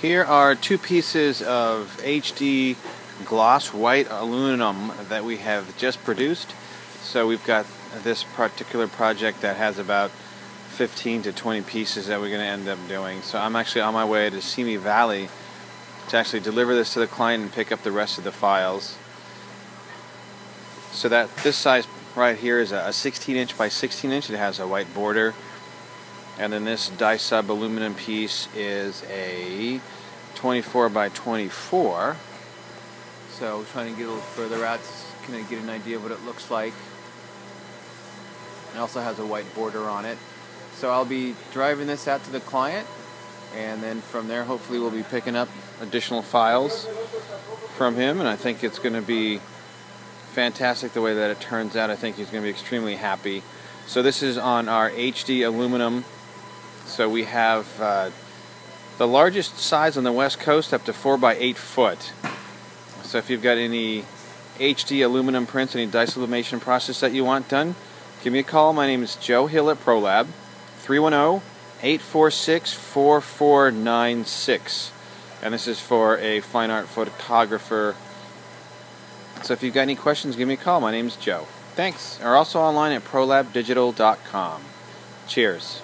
Here are two pieces of HD gloss white aluminum that we have just produced. So we've got this particular project that has about 15 to 20 pieces that we're going to end up doing. So I'm actually on my way to Simi Valley to actually deliver this to the client and pick up the rest of the files. So that this size right here is a 16 inch by 16 inch. It has a white border. And then this Dye-Sub aluminum piece is a 24 by 24. So trying to get a little further out to kind of get an idea of what it looks like. It also has a white border on it. So I'll be driving this out to the client and then from there hopefully we'll be picking up additional files from him and I think it's going to be fantastic the way that it turns out. I think he's going to be extremely happy. So this is on our HD aluminum. So we have uh, the largest size on the west coast up to 4 by 8 foot. So if you've got any HD aluminum prints, any dye sublimation process that you want done, give me a call. My name is Joe Hill at ProLab. 310 846 4496. And this is for a fine art photographer so if you've got any questions, give me a call. My name is Joe. Thanks. Are also online at prolabdigital.com. Cheers.